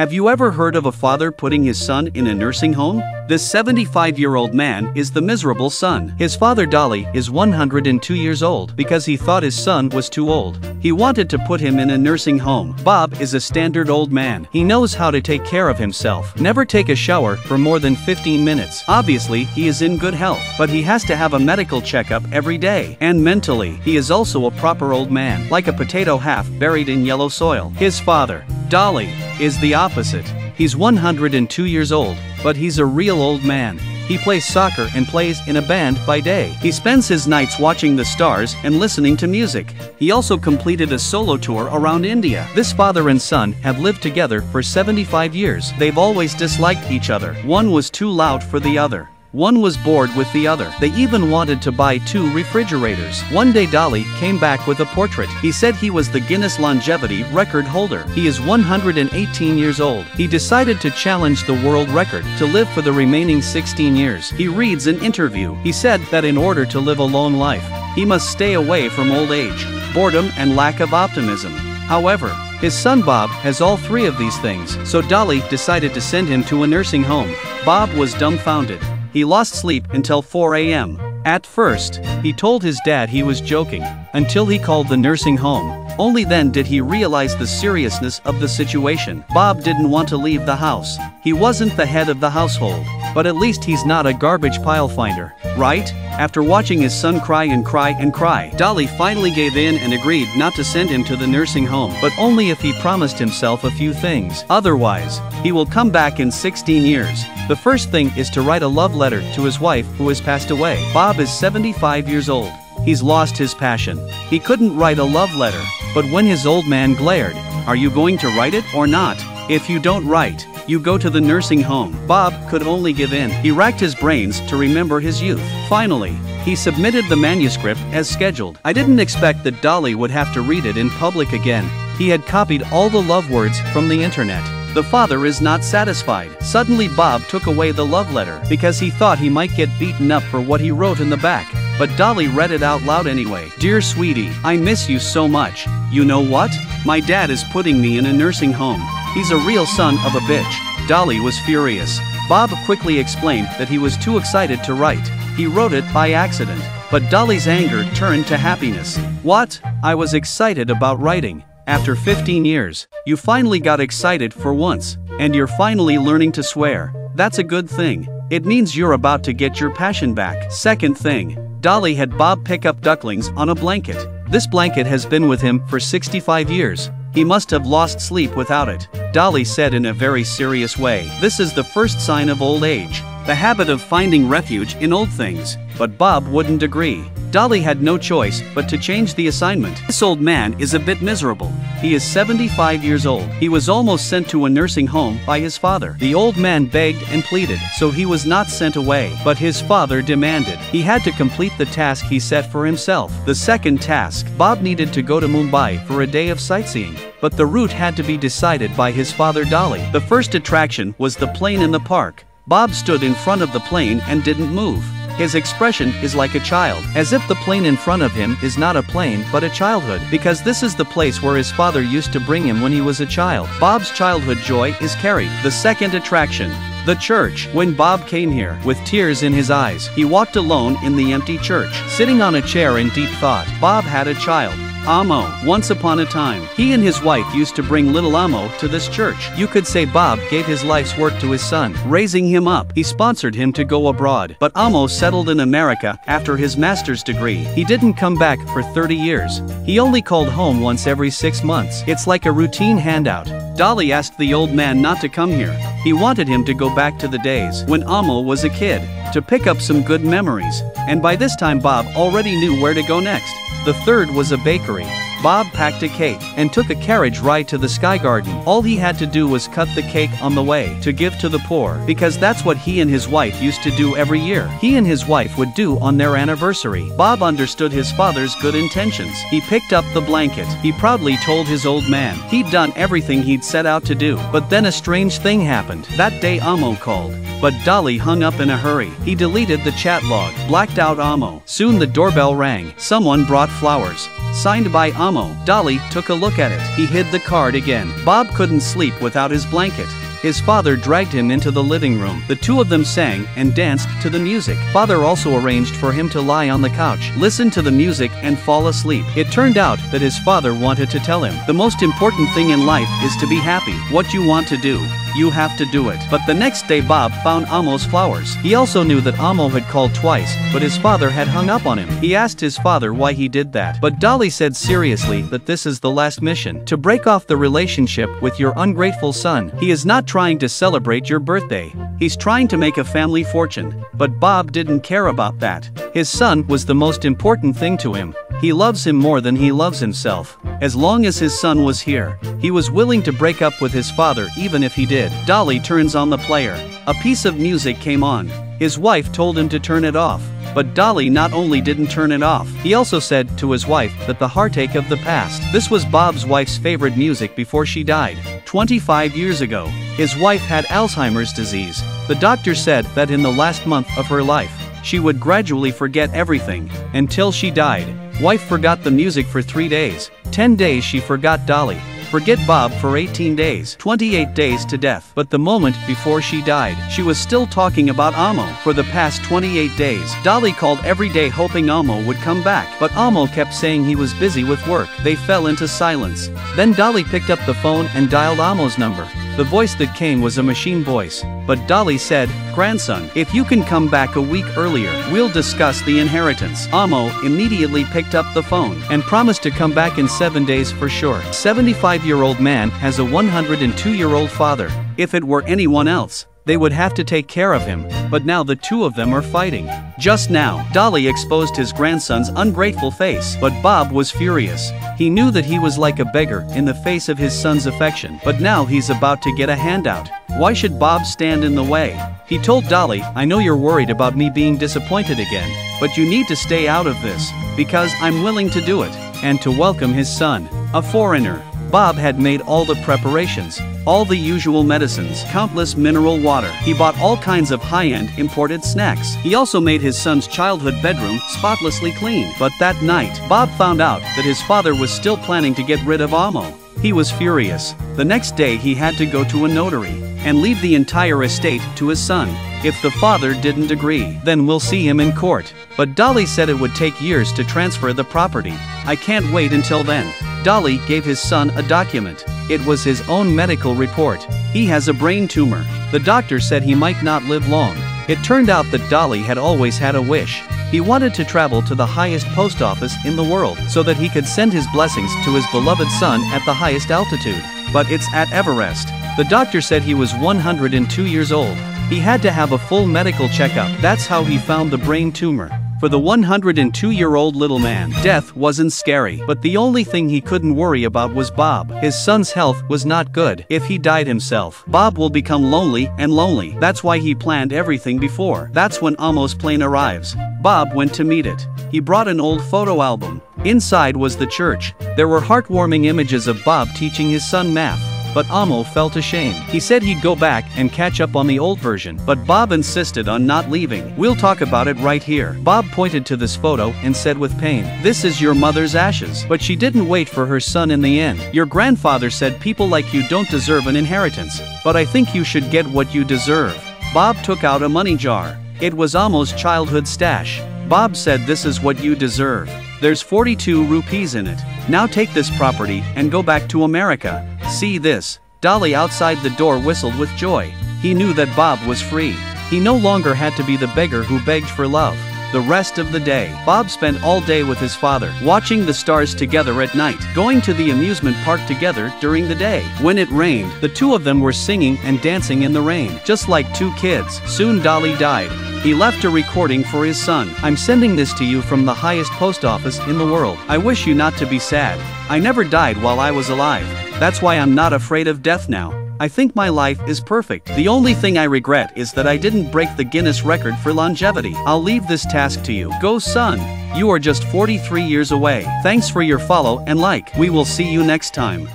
Have you ever heard of a father putting his son in a nursing home? This 75 year old man is the miserable son. His father Dolly is 102 years old because he thought his son was too old. He wanted to put him in a nursing home. Bob is a standard old man. He knows how to take care of himself. Never take a shower for more than 15 minutes. Obviously, he is in good health, but he has to have a medical checkup every day. And mentally, he is also a proper old man, like a potato half buried in yellow soil. His father, Dolly, is the opposite. He's 102 years old, but he's a real old man. He plays soccer and plays in a band by day. He spends his nights watching the stars and listening to music. He also completed a solo tour around India. This father and son have lived together for 75 years. They've always disliked each other. One was too loud for the other. One was bored with the other. They even wanted to buy two refrigerators. One day Dolly came back with a portrait. He said he was the Guinness longevity record holder. He is 118 years old. He decided to challenge the world record to live for the remaining 16 years. He reads an interview. He said that in order to live a long life, he must stay away from old age, boredom and lack of optimism. However, his son Bob has all three of these things, so Dolly decided to send him to a nursing home. Bob was dumbfounded. He lost sleep until 4 a.m. At first, he told his dad he was joking, until he called the nursing home. Only then did he realize the seriousness of the situation. Bob didn't want to leave the house. He wasn't the head of the household, but at least he's not a garbage pile finder, right? After watching his son cry and cry and cry, Dolly finally gave in and agreed not to send him to the nursing home, but only if he promised himself a few things. Otherwise, he will come back in 16 years. The first thing is to write a love letter to his wife who has passed away. Bob is 75 years old. He's lost his passion. He couldn't write a love letter, but when his old man glared, Are you going to write it or not? If you don't write, you go to the nursing home. Bob could only give in. He racked his brains to remember his youth. Finally, he submitted the manuscript as scheduled. I didn't expect that Dolly would have to read it in public again. He had copied all the love words from the internet. The father is not satisfied. Suddenly Bob took away the love letter because he thought he might get beaten up for what he wrote in the back. But Dolly read it out loud anyway. Dear sweetie, I miss you so much. You know what? My dad is putting me in a nursing home. He's a real son of a bitch. Dolly was furious. Bob quickly explained that he was too excited to write. He wrote it by accident. But Dolly's anger turned to happiness. What? I was excited about writing. After 15 years, you finally got excited for once, and you're finally learning to swear. That's a good thing. It means you're about to get your passion back. Second thing, Dolly had Bob pick up ducklings on a blanket. This blanket has been with him for 65 years. He must have lost sleep without it. Dolly said in a very serious way. This is the first sign of old age, the habit of finding refuge in old things. But Bob wouldn't agree. Dolly had no choice but to change the assignment. This old man is a bit miserable. He is 75 years old. He was almost sent to a nursing home by his father. The old man begged and pleaded, so he was not sent away, but his father demanded. He had to complete the task he set for himself. The second task, Bob needed to go to Mumbai for a day of sightseeing. But the route had to be decided by his father Dolly. The first attraction was the plane in the park. Bob stood in front of the plane and didn't move. His expression is like a child, as if the plane in front of him is not a plane but a childhood, because this is the place where his father used to bring him when he was a child. Bob's childhood joy is carried. The second attraction, the church. When Bob came here, with tears in his eyes, he walked alone in the empty church. Sitting on a chair in deep thought, Bob had a child. Amo. Once upon a time, he and his wife used to bring little Amo to this church. You could say Bob gave his life's work to his son, raising him up. He sponsored him to go abroad. But Amo settled in America after his master's degree. He didn't come back for 30 years. He only called home once every six months. It's like a routine handout. Dolly asked the old man not to come here. He wanted him to go back to the days when Amo was a kid, to pick up some good memories. And by this time Bob already knew where to go next. The third was a bakery. Bob packed a cake and took a carriage ride to the Sky Garden. All he had to do was cut the cake on the way to give to the poor because that's what he and his wife used to do every year. He and his wife would do on their anniversary. Bob understood his father's good intentions. He picked up the blanket. He proudly told his old man he'd done everything he'd set out to do. But then a strange thing happened. That day Amo called. But Dolly hung up in a hurry. He deleted the chat log, blacked out Amo. Soon the doorbell rang. Someone brought flowers. Signed by Amo. Dolly took a look at it. He hid the card again. Bob couldn't sleep without his blanket. His father dragged him into the living room. The two of them sang and danced to the music. Father also arranged for him to lie on the couch, listen to the music, and fall asleep. It turned out that his father wanted to tell him the most important thing in life is to be happy. What you want to do, you have to do it. But the next day Bob found Amo's flowers. He also knew that Amo had called twice, but his father had hung up on him. He asked his father why he did that. But Dolly said seriously that this is the last mission. To break off the relationship with your ungrateful son. He is not trying to celebrate your birthday. He's trying to make a family fortune. But Bob didn't care about that. His son was the most important thing to him. He loves him more than he loves himself. As long as his son was here, he was willing to break up with his father even if he did. Dolly turns on the player. A piece of music came on. His wife told him to turn it off. But Dolly not only didn't turn it off, he also said to his wife that the heartache of the past. This was Bob's wife's favorite music before she died. 25 years ago, his wife had Alzheimer's disease. The doctor said that in the last month of her life, she would gradually forget everything until she died. Wife forgot the music for three days. Ten days she forgot Dolly. Forget Bob for 18 days, 28 days to death. But the moment before she died, she was still talking about Amo. For the past 28 days, Dolly called every day hoping Amo would come back. But Amo kept saying he was busy with work. They fell into silence. Then Dolly picked up the phone and dialed Amo's number. The voice that came was a machine voice. But Dolly said, Grandson, if you can come back a week earlier, we'll discuss the inheritance. Amo immediately picked up the phone and promised to come back in seven days for sure. 75 year old man has a 102 year old father. If it were anyone else, they would have to take care of him, but now the two of them are fighting. Just now, Dolly exposed his grandson's ungrateful face, but Bob was furious. He knew that he was like a beggar in the face of his son's affection, but now he's about to get a handout. Why should Bob stand in the way? He told Dolly, I know you're worried about me being disappointed again, but you need to stay out of this, because I'm willing to do it, and to welcome his son, a foreigner. Bob had made all the preparations, all the usual medicines, countless mineral water. He bought all kinds of high-end imported snacks. He also made his son's childhood bedroom spotlessly clean. But that night, Bob found out that his father was still planning to get rid of Amo. He was furious. The next day he had to go to a notary and leave the entire estate to his son. If the father didn't agree, then we'll see him in court. But Dolly said it would take years to transfer the property. I can't wait until then. Dolly gave his son a document. It was his own medical report. He has a brain tumor. The doctor said he might not live long. It turned out that Dolly had always had a wish. He wanted to travel to the highest post office in the world so that he could send his blessings to his beloved son at the highest altitude. But it's at Everest. The doctor said he was 102 years old. He had to have a full medical checkup. That's how he found the brain tumor. For the 102 year old little man, death wasn't scary, but the only thing he couldn't worry about was Bob. His son's health was not good. If he died himself, Bob will become lonely and lonely. That's why he planned everything before. That's when Amo's plane arrives. Bob went to meet it. He brought an old photo album. Inside was the church. There were heartwarming images of Bob teaching his son math but Amo felt ashamed. He said he'd go back and catch up on the old version, but Bob insisted on not leaving. We'll talk about it right here. Bob pointed to this photo and said with pain, This is your mother's ashes. But she didn't wait for her son in the end. Your grandfather said people like you don't deserve an inheritance, but I think you should get what you deserve. Bob took out a money jar. It was Amo's childhood stash. Bob said this is what you deserve. There's 42 rupees in it. Now take this property and go back to America. See this. Dolly outside the door whistled with joy. He knew that Bob was free. He no longer had to be the beggar who begged for love. The rest of the day, Bob spent all day with his father, watching the stars together at night, going to the amusement park together during the day. When it rained, the two of them were singing and dancing in the rain, just like two kids. Soon Dolly died. He left a recording for his son. I'm sending this to you from the highest post office in the world. I wish you not to be sad. I never died while I was alive. That's why I'm not afraid of death now. I think my life is perfect. The only thing I regret is that I didn't break the Guinness record for longevity. I'll leave this task to you. Go son. You are just 43 years away. Thanks for your follow and like. We will see you next time.